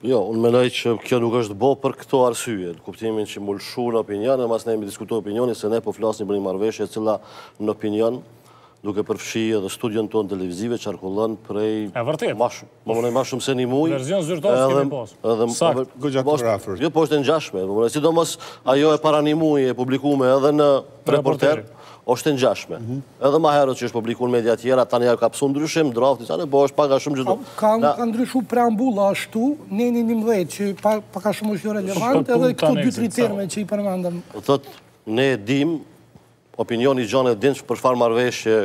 Jo, unë mendoj që kjo nuk është bo për këto arsye, në kuptimin që me lëshu në opinion, e mas me e diskutu opinioni, se ne po flasim për një marrëveshje e cila në opinion, duke përfshi edhe studion tonë televizive, qarkullon prej... E vërtetë. Ma shumë, domethënë ma shumë se një muj. Verzion zyrtar s'kemi pas. Edhe, Saktë. Gjithçka ka qenë afër. Jo, po është e ngjashme, domethënë, sidomos ajo e para një muj e publikume edhe në... Reporter, është e ngjashme. Mhm. Edhe ma herët që është publiku në media tjera, tani ajo ka pësu ndryshim, drafti tani po është pak a shumë gjithë. Ka ka ndryshu preambula ashtu, neni 19 që pak a shumë është jo relevant edhe këto dy tri terme që i përmendëm. Do thotë ne e dimë, opinioni i gjanë e din për çfarë marrëveshje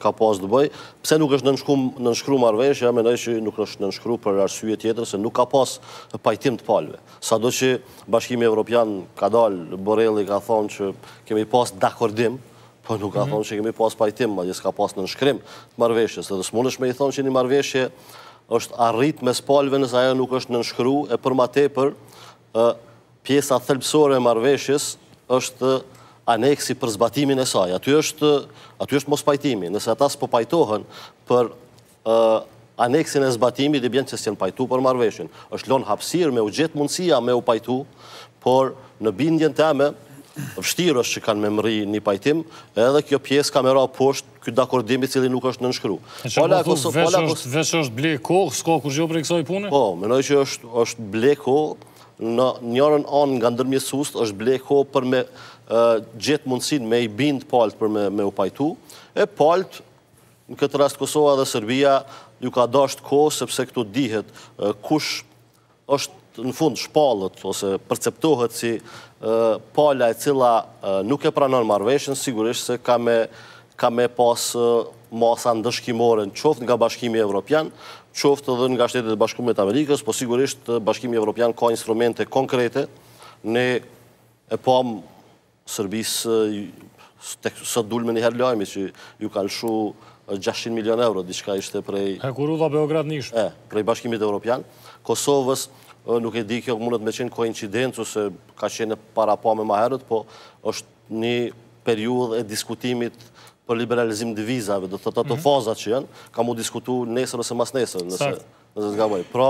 ka pas të bëj, pse nuk është nënshkru nënshkru marrëveshja, mendoj që nuk është nënshkru për arsye tjetër se nuk ka pas pajtim të palve. Sado që Bashkimi Evropian ka dalë, Borrelli ka thonë që kemi pas dakordim, po nuk ka mhm. thonë që kemi pas pajtim, madje s'ka pas nënshkrim të marrëveshjes, dhe s'munesh me i thonë që një marrëveshje është arrit mes palve nëse ajo nuk është nënshkru, e për ma tepër, pjesa thelbësore e marrëveshjes është aneksi për zbatimin e saj. Aty është mospajtimi, nëse ata s'po pajtohen për aneksin e zbatimit i bjen që s'jenë pajtu për marrëveshjen. është lonë hapsirë me u gjet mundësia me u pajtu, por në bindjen teme, vshtirë është që kanë me mrri një pajtim, edhe kjo pjesë ka me ra poshtë ky dakordim i cili nuk është nënshkru. E që po thu, veç është ble kohë, s'ka kurgjo prej kësaj pune? Po, mendoj që është ble kohë, në njërën anë nga ndërmjetsust, është ble kohë për me gjet mundësinë me i bindë palët për me u pajtu, e palët Në këtë rast Kosova dhe Serbia ju ka dashtë kohë sepse këtu dihet kush është në fund shpallet ose perceptohet si pala e cila nuk e pranon marrëveshjen, sigurisht se ka me ka me pas masa ndëshkimore qoftë nga bashkimi evropian, qoftë dhe nga shtetet e bashkume të Amerikës, po sigurisht bashkimi evropian ka instrumente konkrete, ne e pamë Serbisë, tek sot dul menjëherë lajmi që ju kanë lëshu 600 milion euro, diçka ishte prej... Hekurudha Beograd-Nish. E, prej bashkimit Evropian. Kosovës, nuk e di kjo mundet me qenë koincidencë, se ka qenë parapa ma herët, po është një periudhë e diskutimit për liberalizim të vizave, do thotë ato fazat që janë, ka me u diskutu nesër ose masnesër. Saktë. Nëse s'gaboj. Pra,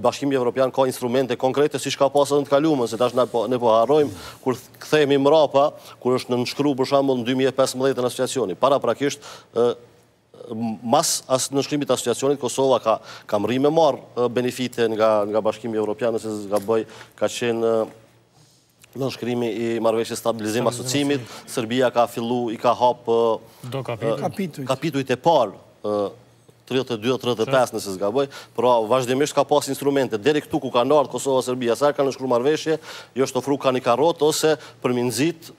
bashkimi evropian ka instrumente konkrete, siç ka pasë edhe në të kalumen, se tash ne po, po harrojmë, kur kthehemi mrapa, kur është nënshkru, për shembull, në 2015-n asociacioni. Paraprakisht, mas asi nënshkrimit të asociacionit, Kosova ka, ka mrri me marrë benefite nga, nga bashkimi evropian, nëse s'gaboj, ka qenë nënshkrimi i marrëveshjes stabilizim asociimit, Serbia ka fillu, i ka hapë kapitujt e parë 32-35 nëse s'gaboj, pra vazhdimisht ka pas instrumente, deri këtu ku ka ardhë Kosova-Serbia, sa herë ka nënshkru marrëveshje, ju është ofru ka një karotë, ose për me nxitë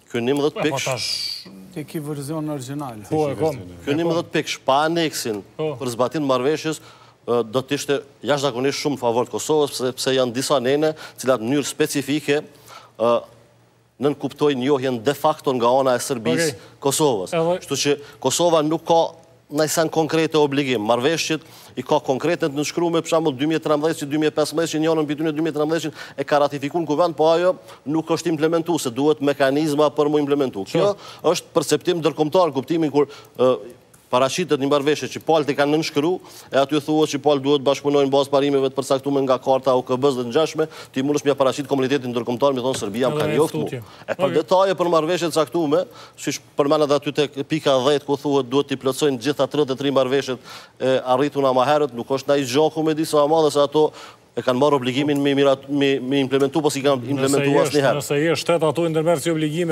Ky njëmbëdhjetë pikësh... Po tash... Ti ki verzionin origjinal. Po e kom. Ky njëmbëdhjetë pikësh pa aneksin po. për zbatim t'marrëveshjes, do të ishte jashtëzakonisht shumë n'favor të Kosovës, sepse janë disa nene, cilat n'mënyrë specifike nënkuptojnë njohjen de facto nga ana e Serbisë Kosovës. Shtu që Kosova nuk ka Najsen konkrete obligim, marrëveshjet i ka konkrete të nënshkrume, për shembull dy mijë e trembëdhjetës, dy mijë e pesëmbëdhjetë, që njërën prej tyre dy mijë e trembëdhjetë e ka ratifiku në Kuvend, po ajo nuk është implementu se, duhet mekanizma për mu implementu. Kjo është perceptim ndërkombëtar në kuptimin kur paraqitet një marrëveshje që palët e kanë nënshkru, e aty thuhet që palët duhet bashkëpunojnë bazë parimeve të përcaktume nga karta OKB-së dhe të ngjashme, ti mundesh m'ia paraqit komunitetit ndërkombëtar me i thonë Serbia më ka njoftë mu. E për detaje për marrëveshje të caktume, siç Përmendet aty tek pika dhjetë ku thuhet duhet t'i plotësojnë të gjitha tridhjetë e tri marrëveshjet e arrituna më herët, nuk është naj gja kumedisa e madhe se ato e kanë marrë obligimin me i implementu, po s'i kanë implementu asnjëherë. Nëse je shtet ato i merr si obligime.